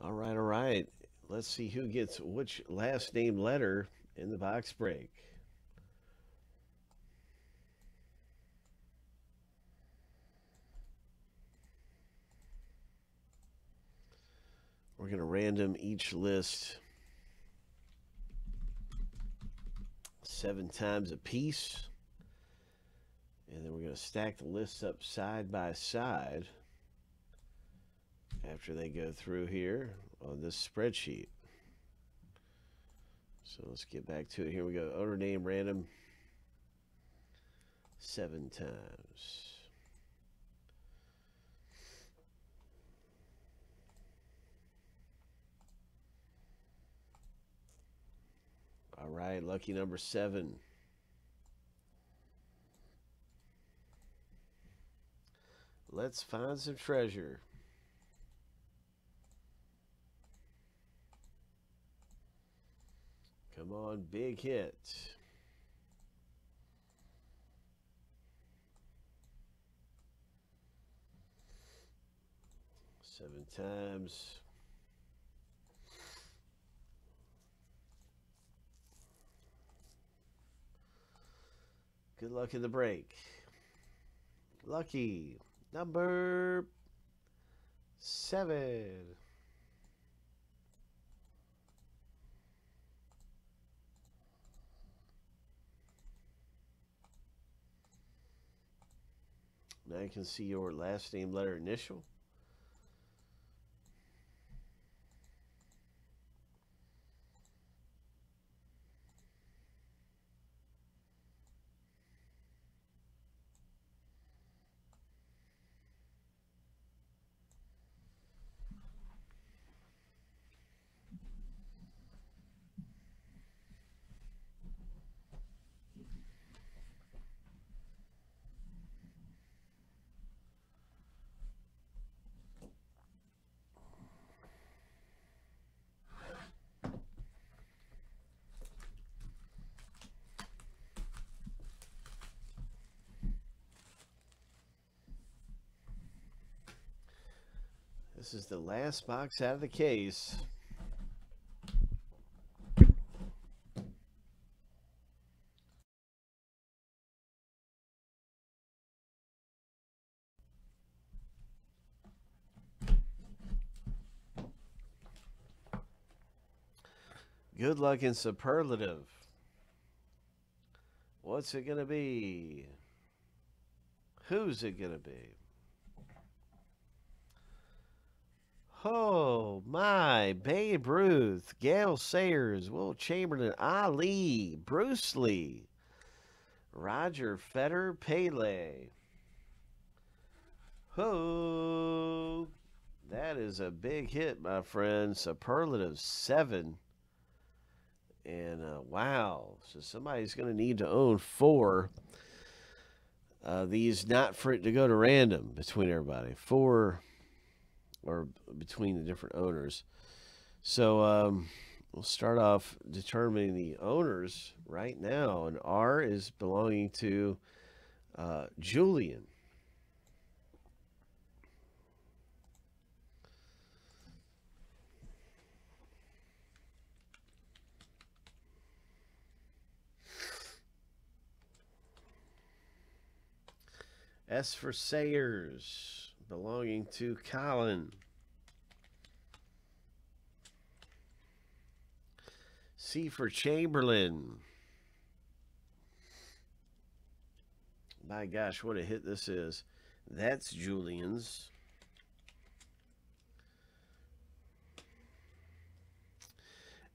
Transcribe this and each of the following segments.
All right, all right. Let's see who gets which last name letter in the box break. We're going to random each list seven times a piece. And then we're going to stack the lists up side by side after they go through here on this spreadsheet. So let's get back to it. Here we go. Owner name random seven times. All right, lucky number seven. Let's find some treasure. Come on, big hit. Seven times. Good luck in the break. Lucky number seven. Now you can see your last name letter initial. This is the last box out of the case. Good luck in superlative. What's it going to be? Who's it going to be? Oh my, Babe Ruth, Gale Sayers, Wilt Chamberlain, Ali, Bruce Lee, Roger Federer, Pele. Ho! That is a big hit, my friend. Superlative seven. And uh, wow, so somebody's going to need to own four. Uh, these not for it to go to random between everybody. Four or between the different owners. So um, we'll start off determining the owners right now. And R is belonging to uh, Julian. S for Sayers belonging to Colin. C for Chamberlain. My gosh, what a hit this is. That's Julian's.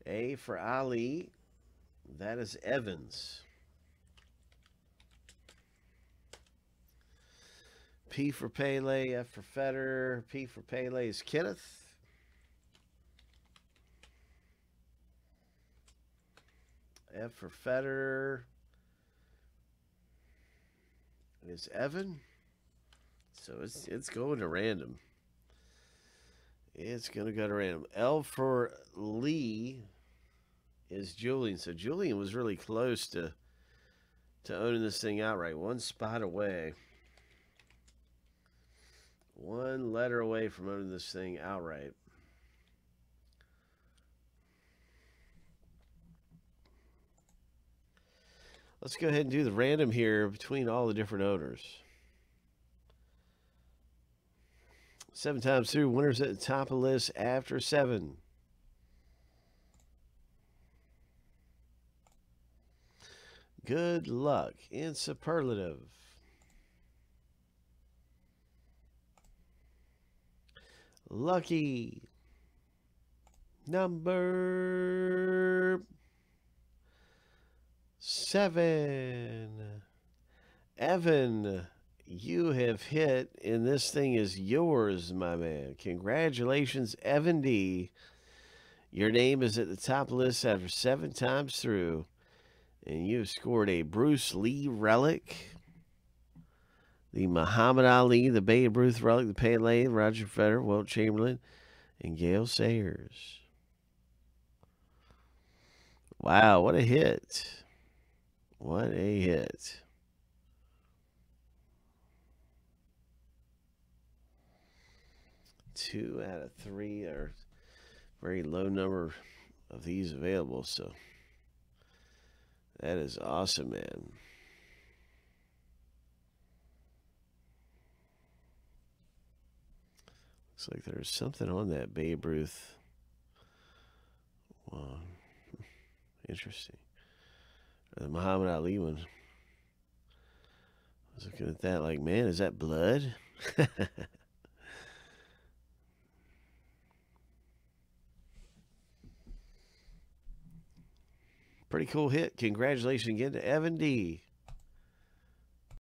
A for Ali. That is Evans. P for Pele, F for Federer, P for Pele is Kenneth. F for Federer is Evan. So it's it's going to random. It's going to go to random. L for Lee is Julian. So Julian was really close to to owning this thing outright. One spot away. One letter away from owning this thing outright. Let's go ahead and do the random here between all the different owners. Seven times through, winners at the top of the list after seven. Good luck in superlative. Lucky number seven. Evan, you have hit, and this thing is yours, my man. Congratulations, Evan D. Your name is at the top of the list after seven times through, and you've scored a Bruce Lee relic, the Muhammad Ali, the Babe Ruth relic, the Pele, Roger Federer, Wilt Chamberlain, and Gale Sayers. Wow, what a hit! What a hit. Two out of three are very low number of these available, so that is awesome, man. Looks like there's something on that Babe Ruth. Wow. Interesting. The Muhammad Ali one. I was looking at that like, man, is that blood? Pretty cool hit. Congratulations again to Evan D.